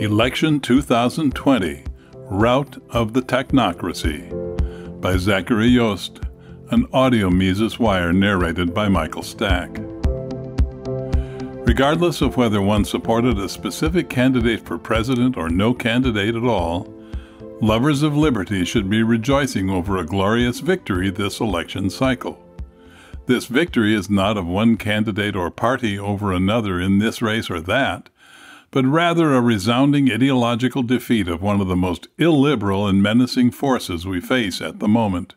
Election 2020 Rout of the Technocracy by Zachary Yost, an audio Mises Wire narrated by Michael Stack. Regardless of whether one supported a specific candidate for president or no candidate at all, lovers of liberty should be rejoicing over a glorious victory this election cycle. This victory is not of one candidate or party over another in this race or that, but rather a resounding ideological defeat of one of the most illiberal and menacing forces we face at the moment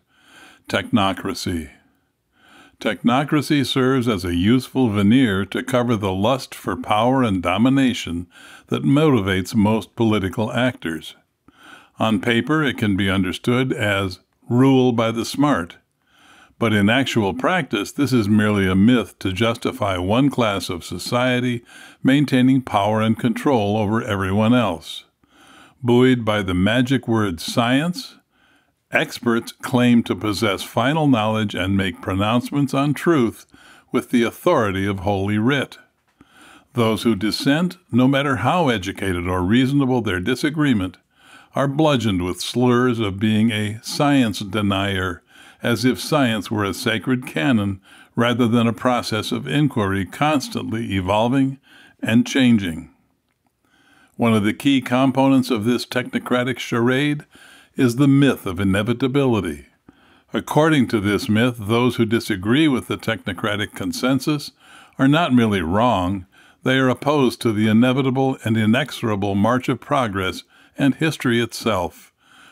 technocracy. Technocracy serves as a useful veneer to cover the lust for power and domination that motivates most political actors. On paper, it can be understood as rule by the smart but in actual practice, this is merely a myth to justify one class of society maintaining power and control over everyone else. Buoyed by the magic word science, experts claim to possess final knowledge and make pronouncements on truth with the authority of Holy Writ. Those who dissent, no matter how educated or reasonable their disagreement, are bludgeoned with slurs of being a science denier as if science were a sacred canon rather than a process of inquiry constantly evolving and changing. One of the key components of this technocratic charade is the myth of inevitability. According to this myth, those who disagree with the technocratic consensus are not merely wrong, they are opposed to the inevitable and inexorable march of progress and history itself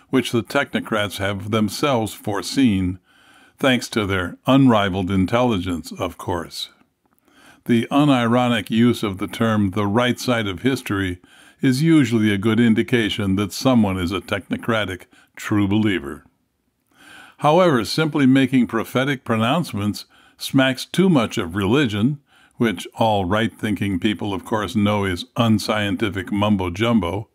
which the technocrats have themselves foreseen, thanks to their unrivaled intelligence, of course. The unironic use of the term the right side of history is usually a good indication that someone is a technocratic true believer. However, simply making prophetic pronouncements smacks too much of religion, which all right thinking people, of course, know is unscientific mumbo jumbo,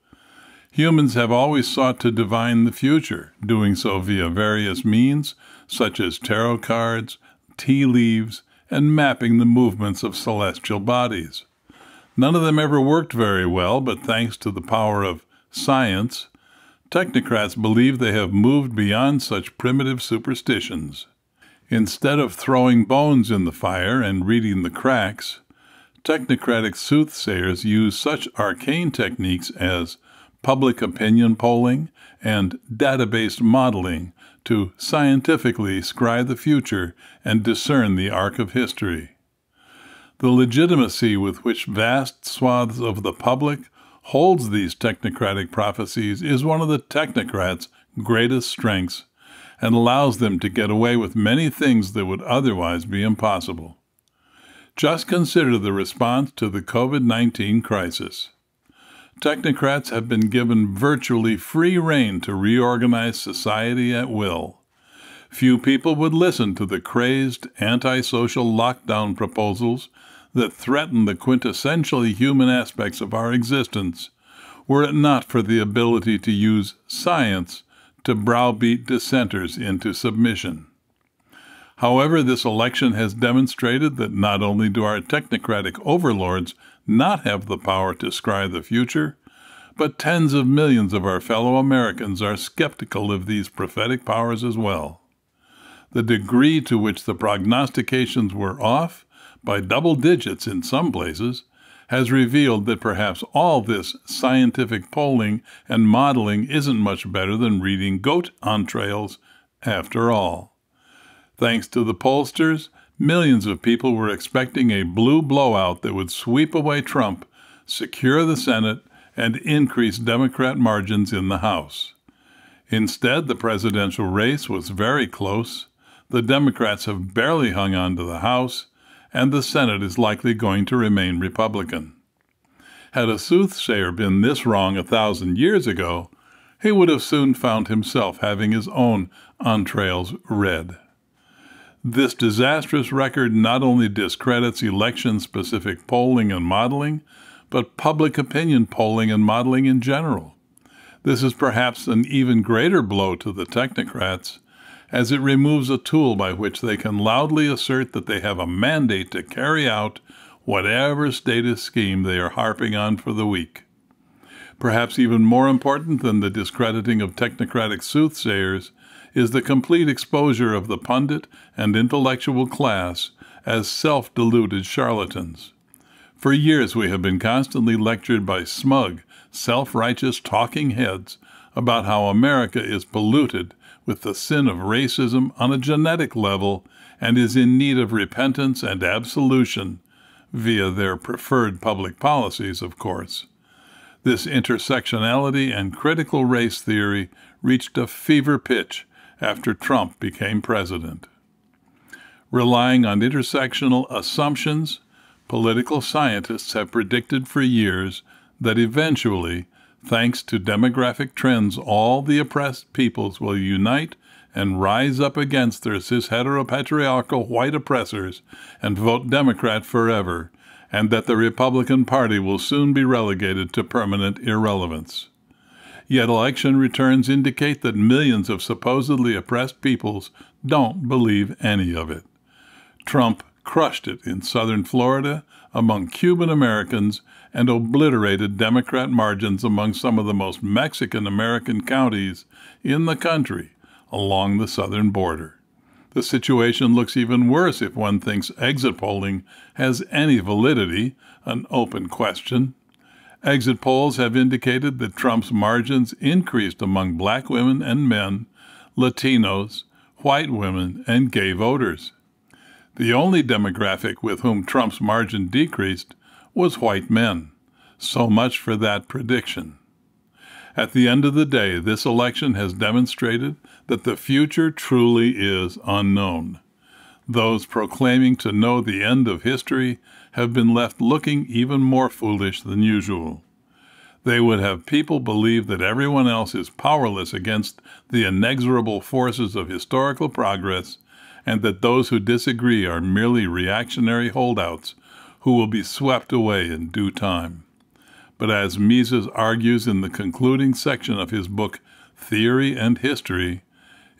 Humans have always sought to divine the future, doing so via various means, such as tarot cards, tea leaves, and mapping the movements of celestial bodies. None of them ever worked very well, but thanks to the power of science, technocrats believe they have moved beyond such primitive superstitions. Instead of throwing bones in the fire and reading the cracks, technocratic soothsayers use such arcane techniques as public opinion polling, and database modeling to scientifically scry the future and discern the arc of history. The legitimacy with which vast swaths of the public holds these technocratic prophecies is one of the technocrats' greatest strengths and allows them to get away with many things that would otherwise be impossible. Just consider the response to the COVID 19 crisis technocrats have been given virtually free rein to reorganize society at will. Few people would listen to the crazed antisocial lockdown proposals that threaten the quintessentially human aspects of our existence, were it not for the ability to use science to browbeat dissenters into submission. However, this election has demonstrated that not only do our technocratic overlords not have the power to scry the future, but tens of millions of our fellow Americans are skeptical of these prophetic powers as well. The degree to which the prognostications were off, by double digits in some places, has revealed that perhaps all this scientific polling and modeling isn't much better than reading goat entrails after all. Thanks to the pollsters, millions of people were expecting a blue blowout that would sweep away Trump, secure the Senate, and increase Democrat margins in the House. Instead, the presidential race was very close. The Democrats have barely hung on to the House, and the Senate is likely going to remain Republican. Had a soothsayer been this wrong a thousand years ago, he would have soon found himself having his own entrails read. This disastrous record not only discredits election specific polling and modeling, but public opinion polling and modeling in general. This is perhaps an even greater blow to the technocrats, as it removes a tool by which they can loudly assert that they have a mandate to carry out whatever status scheme they are harping on for the week. Perhaps even more important than the discrediting of technocratic soothsayers is the complete exposure of the pundit and intellectual class as self deluded charlatans. For years we have been constantly lectured by smug, self righteous talking heads about how America is polluted with the sin of racism on a genetic level and is in need of repentance and absolution via their preferred public policies, of course. This intersectionality and critical race theory reached a fever pitch after Trump became president. Relying on intersectional assumptions, political scientists have predicted for years that eventually, thanks to demographic trends, all the oppressed peoples will unite and rise up against their cis heteropatriarchal white oppressors and vote Democrat forever, and that the Republican Party will soon be relegated to permanent irrelevance. Yet election returns indicate that millions of supposedly oppressed peoples don't believe any of it. Trump crushed it in southern Florida among Cuban Americans and obliterated Democrat margins among some of the most Mexican American counties in the country along the southern border. The situation looks even worse if one thinks exit polling has any validity, an open question. Exit polls have indicated that Trump's margins increased among black women and men, Latinos, white women, and gay voters. The only demographic with whom Trump's margin decreased was white men. So much for that prediction. At the end of the day, this election has demonstrated that the future truly is unknown. Those proclaiming to know the end of history have been left looking even more foolish than usual. They would have people believe that everyone else is powerless against the inexorable forces of historical progress and that those who disagree are merely reactionary holdouts who will be swept away in due time. But as Mises argues in the concluding section of his book, Theory and History,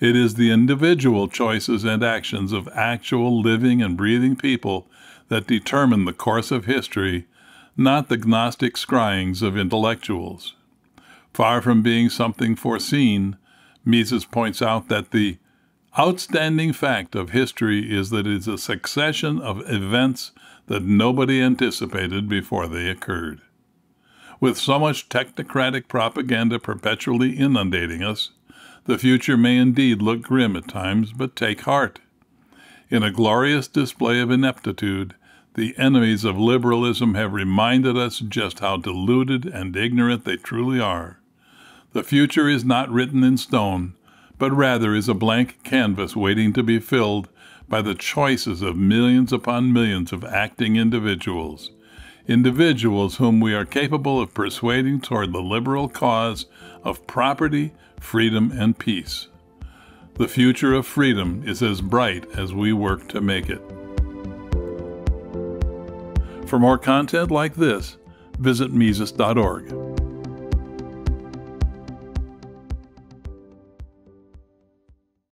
it is the individual choices and actions of actual living and breathing people that determine the course of history, not the Gnostic scryings of intellectuals. Far from being something foreseen, Mises points out that the outstanding fact of history is that it is a succession of events that nobody anticipated before they occurred. With so much technocratic propaganda perpetually inundating us, the future may indeed look grim at times, but take heart. In a glorious display of ineptitude, the enemies of liberalism have reminded us just how deluded and ignorant they truly are. The future is not written in stone, but rather is a blank canvas waiting to be filled by the choices of millions upon millions of acting individuals, individuals whom we are capable of persuading toward the liberal cause of property, freedom, and peace. The future of freedom is as bright as we work to make it. For more content like this, visit Mises.org.